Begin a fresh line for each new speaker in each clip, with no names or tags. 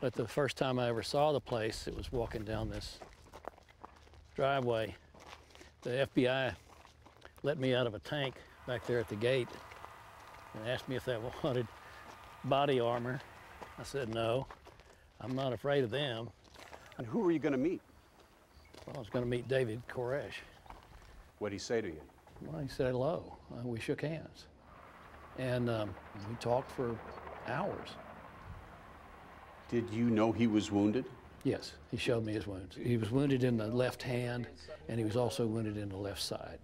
But the first time I ever saw the place, it was walking down this driveway. The FBI let me out of a tank back there at the gate and asked me if I wanted body armor. I said no. I'm not afraid of them.
And who were you going to meet?
Well, I was going to meet David Koresh.
What did he say to you?
Well, he said hello. Uh, we shook hands. And um, we talked for hours.
Did you know he was wounded?
Yes, he showed me his wounds. He was wounded in the left hand, and he was also wounded in the left side.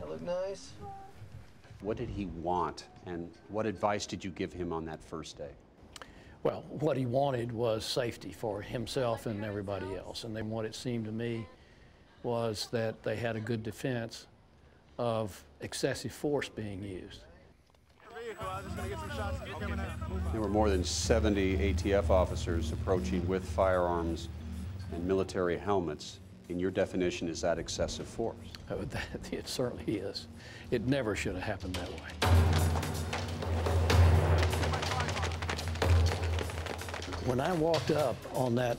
That look nice?
What did he want, and what advice did you give him on that first day?
Well, what he wanted was safety for himself and everybody else. And then what it seemed to me was that they had a good defense of excessive force being used.
There were more than 70 ATF officers approaching with firearms and military helmets. In your definition, is that excessive force?
Oh, that, it certainly is. It never should have happened that way. When I walked up on that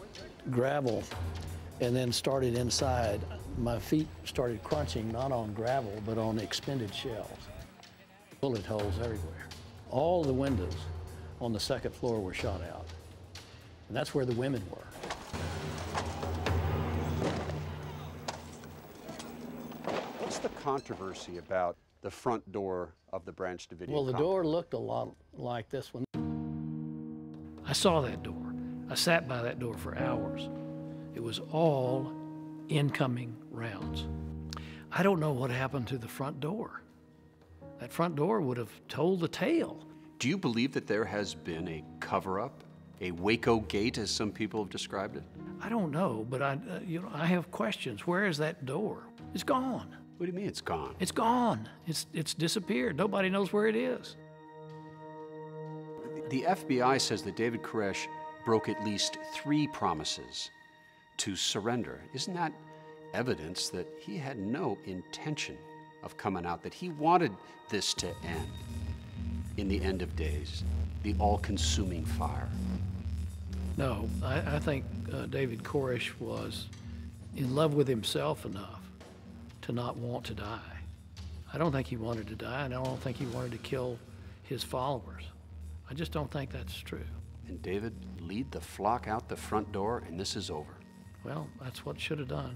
gravel and then started inside, my feet started crunching not on gravel, but on expended shells. Bullet holes everywhere. All the windows on the second floor were shot out. And that's where the women were.
What's the controversy about the front door of the Branch Davidian
Well, the
complex?
door looked a lot like this one. I saw that door. I sat by that door for hours. It was all incoming rounds. I don't know what happened to the front door. That front door would have told the tale.
Do you believe that there has been a cover-up, a Waco gate, as some people have described it?
I don't know, but I, uh, you know, I have questions. Where is that door? It's gone.
What do you mean it's gone?
It's gone. It's, it's disappeared. Nobody knows where it is.
The FBI says that David Koresh broke at least three promises to surrender. Isn't that evidence that he had no intention of coming out, that he wanted this to end in the end of days, the all consuming fire?
No, I, I think uh, David Koresh was in love with himself enough to not want to die. I don't think he wanted to die, and I don't think he wanted to kill his followers. I just don't think that's true.
And David, lead the flock out the front door, and this is over.
Well, that's what should have done.